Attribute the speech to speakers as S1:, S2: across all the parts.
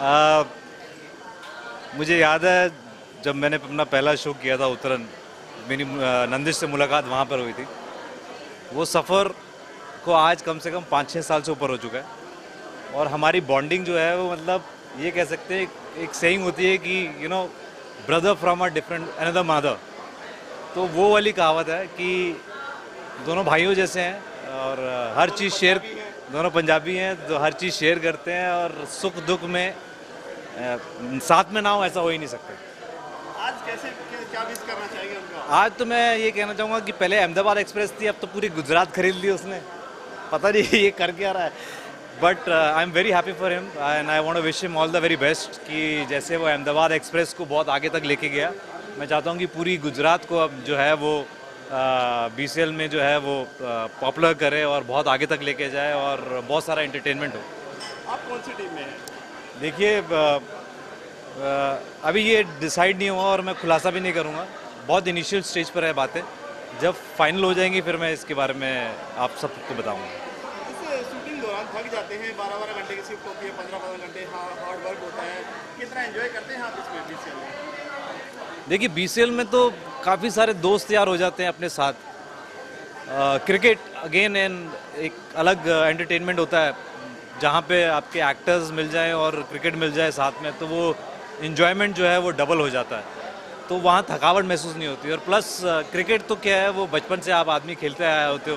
S1: आ, मुझे याद है जब मैंने अपना पहला शो किया था उत्तरन मेरी नंदिश से मुलाकात वहाँ पर हुई थी। वो सफ़र को आज कम से कम पाँच छः साल से ऊपर हो चुका है। और हमारी बॉन्डिंग जो है वो मतलब ये कह सकते हैं एक सेइंग होती है कि you know brother from a different another mother तो वो वाली कहावत है कि दोनों भाइयों जैसे हैं और हर चीज़ शेयर दोनों पंजाबी हैं तो हर चीज़ शेयर करते हैं और सुख दुख में साथ में ना हो ऐसा हो ही नहीं सकता।
S2: आज कैसे क्या- मिस करना चाहिए उनका?
S1: आज तो मैं ये कहना चाहूँगा कि पहले अहमदाबाद एक्सप्रेस थी अब तो पूरी गुजरात खरीद ली उसने। पता नहीं ये कर क्या रहा है। But I am very happy for him and I want to wish him all the very best कि जैसे वो अहमदाबाद एक्सप्रेस को बहुत आगे तक लेके गया। मैं चाहता हूँ कि पूरी गुजरात को अब जो है वो बी में जो है वो पॉपुलर करे और बहुत आगे तक लेके जाए और बहुत सारा एंटरटेनमेंट हो।
S2: आप कौन सी टीम में हैं?
S1: देखिए अभी ये डिसाइड नहीं हुआ और मैं खुलासा भी नहीं करूँगा। बहुत इनिशियल स्टेज पर है बातें। जब फाइनल हो जाएँगी फिर मैं इसके बारे में आप सबको बताऊँगा।
S2: दौरान थक जाते हैं बारह बारह घंटे की शिफ्ट होती है पंद्रह पंद्रह घंटे हार्ड वर्क होता है। कितना एंजॉय करते हैं आप इसमें बीसीएल में?
S1: देखिए बी में तो काफ़ी सारे दोस्त यार हो जाते हैं अपने साथ। क्रिकेट अगेन एन एक अलग एंटरटेनमेंट होता है, जहाँ पे आपके एक्टर्स मिल जाएँ और क्रिकेट मिल जाए साथ में तो वो इन्जॉयमेंट जो है वो डबल हो जाता है। तो वहाँ थकावट महसूस नहीं होती, और प्लस क्रिकेट तो क्या है, वो बचपन से आप आदमी खेलते आए होते हो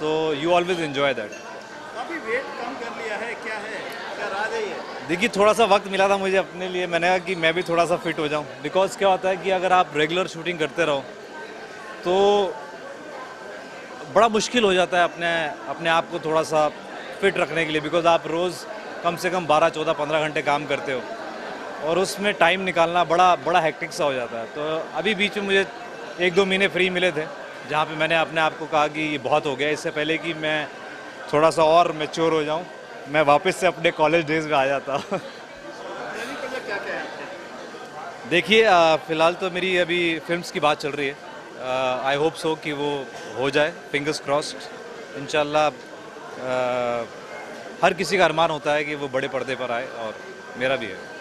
S1: तो you always enjoy that
S2: weight कम कर लिया है, क्या है? क्या
S1: देखिए थोड़ा सा वक्त मिला था मुझे अपने लिए। मैंने कहा कि मैं भी थोड़ा सा फिट हो जाऊँ। बिकॉज़ क्या होता है कि अगर आप रेगुलर शूटिंग करते रहो तो बड़ा मुश्किल हो जाता है अपने अपने आप को थोड़ा सा फिट रखने के लिए। बिकॉज़ आप रोज़ कम से कम 12 14 15 घंटे काम करते हो। और उसमें टाइम निकालना बड़ा बड़ा हेक्टिक सा हो जाता है। तो अभी बीच में मुझे एक दो महीने फ्री मिले थे, जहाँ पे मैंने अपने आप को कहा कि ये बहुत हो गया। इससे पहले कि मैं थोड़ा सा और मेच्योर हो जाऊँ, मैं वापस से अपने कॉलेज डेज़ में आ जाता देखिए फ़िलहाल तो मेरी अभी फिल्म्स की बात चल रही है। आई होप सो कि वो हो जाए फिंगर्स क्रॉस्ड इन हर किसी का अरमान होता है कि वो बड़े पर्दे पर आए और मेरा भी है।